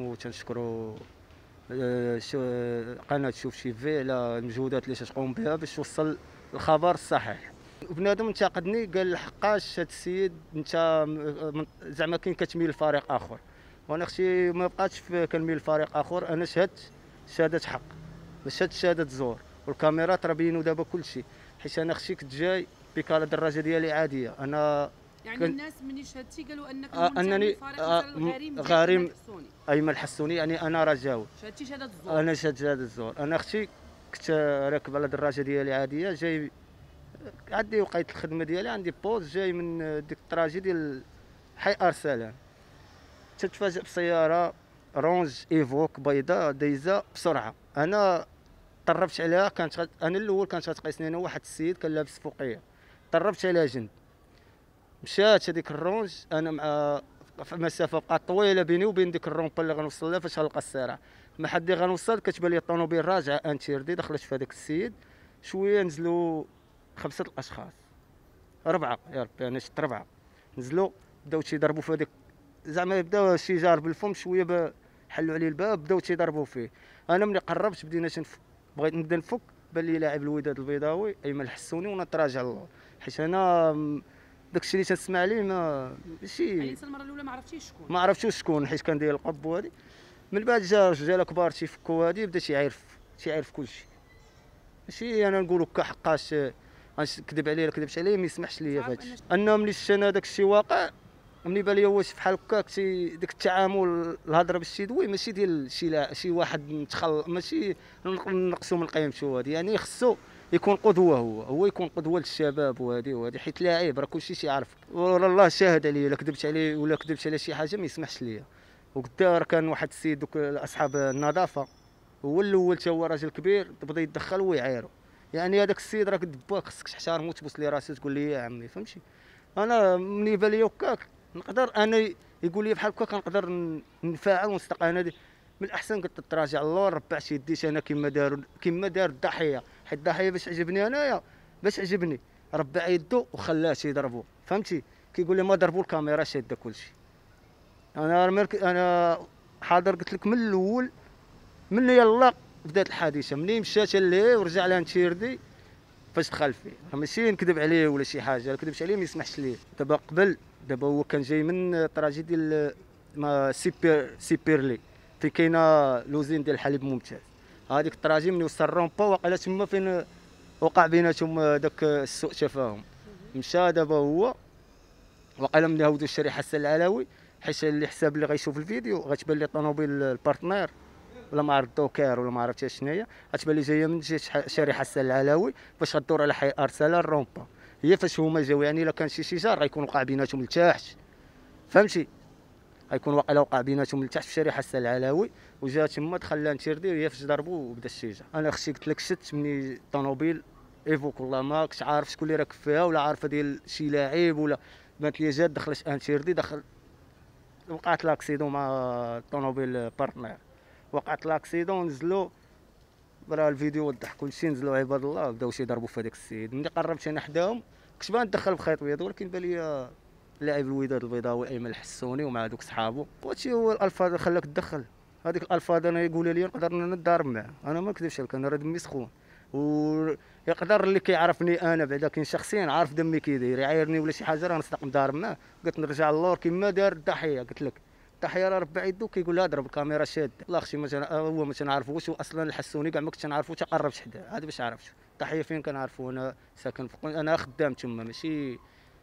وتنشكروا آه، شو- قناة شوف شي في على المجهودات اللي تقوم بها باش توصل الخبر الصحيح. بنادم انتقدني قال لحقاش هذا السيد انت زعما كاين كتميل لفريق آخر. وأنا أختي ما بقاتش كنميل لفريق آخر أنا شهدت شهادة حق شهدت شهادة زور والكاميرات راه بينوا دابا كل شيء حيت أنا أختي كنت جاي بكالة الدراجة ديالي عادية. أنا يعني كن- الناس من شهادتي قالوا أنك آه، لفريق آه، غريم. الحسوني. ايمن الحسوني يعني أنا رجاوي شهادتي شهاده الزور. أنا شاد هذا الزور. أنا أختي كنت راكب على دراجه ديالي عادية جاي عندي وقيت الخدمة ديالي عندي pause جاي من ديك ال trajet ديال حي أرسلان. تتفاجئ بسيارة Range Evoque بيضاء دايزة بسرعة. أنا طربت عليها كانت غت... أنا الأول كانت غتقيسني أنا واحد السيد كان لابس فوقيه طربت عليها جند مشات هذيك الرونج. أنا مع مسافة بقات طويلة بيني وبين ديك الرومبا اللي غنوصل لها فاش غنلقى السرعه ما حد غنوصل كتبان لي الطوموبيل راجعه انتيردي دخلت في هذاك السيد. شوية نزلوا خمسة الأشخاص. ربعة يا ربي أنا شفت ربعة. نزلوا بداو تيضربوا في هذاك زعما بداو الشجار بالفم شوية حلوا عليه الباب بداو تيضربوا فيه. أنا ملي قربت بدينا تنفك بغيت نبدا نفك بان لي لاعب الوداد البيضاوي ايمن الحسوني وأنا تراجع للور حيت أنا داكشي اللي تنسمع ليه ما ماشي يعني المرة الأولى ما عرفتيش شكون. ما عرفتوش شكون حيت كان داير القب وهادي من بعد جا رجال كبار تيفكوا هادي بدا تيعرف تيعرف كلشي. ماشي أنا نقول هكا حقاش غنكذب عليه ولا كذبش عليه ما يسمحش ليا فهادشي أنا ملي شفت أنا داك الشيء واقع ملي بان ليا واش بحال هكاك تي داك التعامل الهضرة باش دوي ماشي ديال شي لا شي واحد متخل ماشي نق- نقصو من قيمته هادي. يعني خصو يكون قدوة هو. هو يكون قدوة للشباب وهادي وهادي حيت لاعب راه كلشي تيعرف وراه الله شاهد عليا الا كذبت عليه ولا كذبت على شي حاجة ما يسمحش ليا. وقدا راه كان واحد السيد دوك أصحاب النظافة. هو الأول تا هو راجل كبير بدا يتدخل ويعايرو يعني هذاك السيد راك دباك خصك تحترمو وتبوس لي راسي تقول لي يا عمي فهمتي؟ أنا ملي يبان لي هكاك نقدر أنا يقول لي بحال هكاك نقدر ن- نفاعل ونصدق أنا من الاحسن قلت تراجع اللور ربعت يديش أنا كما دار كما دار الضحية. حيت الضحية باش عجبني انايا باش عجبني. ربع يدو وخلاه يضربو فهمتي؟ كيقول لي ما ضربوا الكاميرا شاده كلشي أنا مرك... أنا حاضر قلت لك من الأول من يلا بدات الحادثة. مني مشات ليه ورجع لها نتيردي فاش دخل فيه. ماشي نكذب عليه ولا شي حاجة. لا كذبش عليه ما يسمحش ليه. دابا قبل دابا هو كان جاي من trajet ديال ما سيبير سيبيرلي. فين كاينة l'usine ديال الحليب ممتاز. هذيك ال trajet من وصل الرومبا واقيلا تما فين وقع بيناتهم داك السوء تفاهم مشى دابا هو وقيلا من هاودو الشريحة حسن العلوي حيت اللي حساب اللي غيشوف الفيديو غتبان لي طوموبيل ال Partner. ولا ما عرف Dokker ولا ما عرفتش شنو هي غتبان لي جاية من جهه شارع حسن العلوي باش غدور على حي ارسال الرومبا هي فاش هما جاو يعني إلا كان شي شجار غيكون وقع بيناتهم لتحت فهمتي؟ غيكون واقيلا وقع بيناتهم لتحت في شارع حسن العلوي وجا تما دخل لها نتيردي وهي فاش ضربوا وبدا الشجار أنا أختي قلت لك شت مني طوموبيل إيفوك والله ما كنت عارف شكون اللي راكب فيها ولا عارفة ديال شي لاعب ولا بانت لي جات دخلت انتيردي دخل وقعت لاكسيدون مع الطوموبيل بارتنير وقعت l'accident نزلوا راه الفيديو وضح كلشي نزلوا عباد الله بداو شي يضربوا في هذاك السيد. ملي قربت أنا حداهم كنت بان ندخل بخيط بيض ولكن بان لي لاعب الوداد البيضاوي أيمن الحسوني ومع دوك صحابو. وهادشي هو الألفاظ اللي خلاك تدخل. هذيك الألفاظ أنا يقول لي نقدر نتضارب معاه. أنا ما نكذبش عليك أنا راه دمي سخون ويقدر اللي كيعرفني أنا بعدا كاين شخصيا عارف دمي كي داير يعايرني ولا شي حاجة راه نصدق نضارب معاه. قلت نرجع للور كيما دار الضحية قلت لك. الضحية راه ربع يدو كيقول لها ضرب الكاميرا شادة. والله أختي ما هو ما تنعرفوش واصلا الحسوني كاع ما كنتش نعرفو حتى قربت حداه هذا باش عرفت. الضحية فين كنعرفو؟ أنا ساكن أنا خدام تما ماشي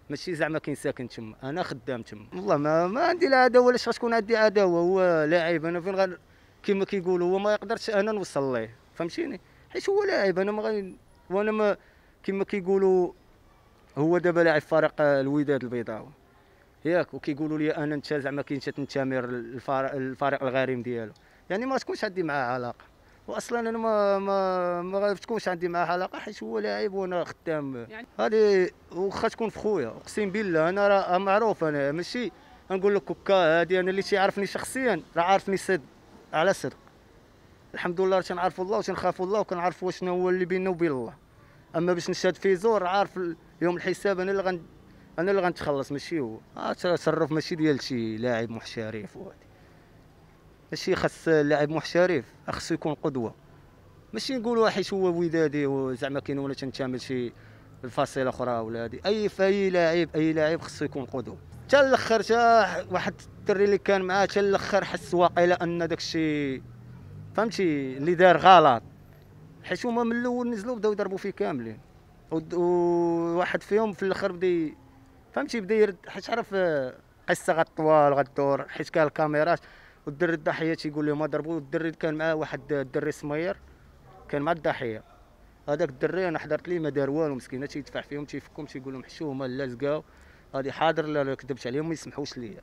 ماشي زعما كاين ساكن تما أنا خدام تما. والله ما ما عندي لا عداوة ولا غتكون عندي عداوة هو لاعب أنا فين غن كما كيقولوا هو ما يقدرش أنا نوصل ليه فهمتيني؟ حيت هو لاعب أنا ما غي وأنا ما كما كيقولوا هو دابا لاعب فريق الوداد البيضاوي. ياك وكيقولوا لي أنا انت زعما كاين تنتمر للفريق الغريم ديالو. يعني ما تكونش عندي معاه علاقة. واصلا أنا ما ما ما تكونش عندي معاه علاقه حيت هو لاعب وأنا خدام يعني- هذه واخا تكون في خويا أقسم بالله أنا راه معروف أنا ماشي نقول لك هكا هذه أنا اللي تيعرفني شخصيا راه عارفني صدق على صدق الحمد لله راه تنعرفوا الله وتنخافوا الله وكنعرفوا شنو هو اللي بيننا وبين الله. أما باش نشهد في زور عارف يوم الحساب أنا اللي غن أنا اللي غنتخلص ماشي هو. آه تصرف ماشي ديال شي لاعب محترف وهادي. ماشي خاص اللاعب محترف خاصو يكون قدوة. ماشي نقولوا واحد هو ودادي وزعما كاين ولا تنتمي لشي الفصيله أخرى ولا هادي. أي فاي لاعب أي لاعب خصو يكون قدوة. حتى الأخر واحد الدري اللي كان معاه حتى الأخر حس واقيلا أن داك الشيء فهمتي اللي دار غلط. حيت هما من الأول نزلوا بداو يضربوا فيه كاملين. وواحد فيهم في الأخر بدا فهمتي بدا يرد. حيت عرف آه، قصة غطوال غدور حيت كان الكاميرات والدري الضحية تيقول لهم ضربوا والدري كان معاه واحد الدري سمير كان مع الضحية. هذاك الدري أنا حضرت ليه ما دار والو مسكينة تيدفع فيهم تيفكهم تيقول لهم حشو هما لا لقاو. هادي حاضر لا كذبت عليهم ما يسمحوش ليا.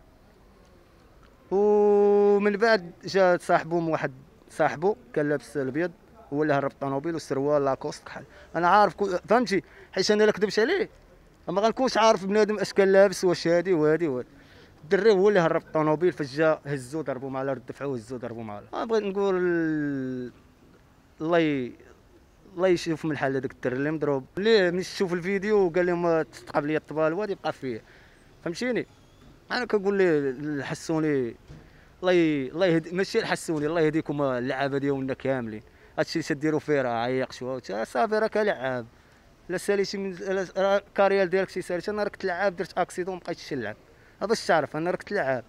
ومن بعد جا صاحبهم واحد صاحبه كان لابس الأبيض هو اللي هرب الطوموبيل والسروال لاكوست. كحل أنا عارف كو... فهمتي؟ حيت أنا لا كذبت عليه. ما غنكونش عارف بنادم إش كان لابس واش هادي وهادي وهادي. الدري هو اللي هرب الطوموبيل فجا هزو ضربوا مع الأرض دفعوه هزو ضربوا مع الأرض ما بغيت نقول الله ي... الله يشوف من الحال هذاك الدري اللي مضروب. اللي ملي شوف الفيديو قال لهم تقاب لي الطبال وهادي يبقى فيه. فهمتيني؟ أنا كنقول لي حسوني الله ي... الله يهدي ماشي الحسوني الله يهديكم اللعابه ديالنا كاملين. هادشي اللي تديروا فيه راه عيق شوية. صافي راه كلاعب لا ساليتي من الكارير ديالك شي ساليت أنا راك تلعب درت أكسيدون مبقيتش نلعب ها باش تعرف أنا راك تلعب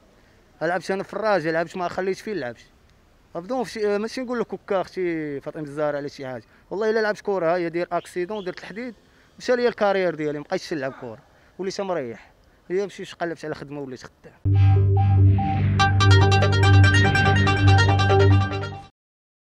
لعبت أنا في الراجل لعبت ما خليتش فين لعبت بدون فشي ماشي نقول لك هكا أختي فاطمة الزهراء على شي حاجة. والله إلا لعبت كره هي دير أكسيدون درت الحديد مشى ليا الكارير ديالي مبقيتش نلعب كره وليت مريح؟ هي مشيت قلبت على خدمة وليت خدام.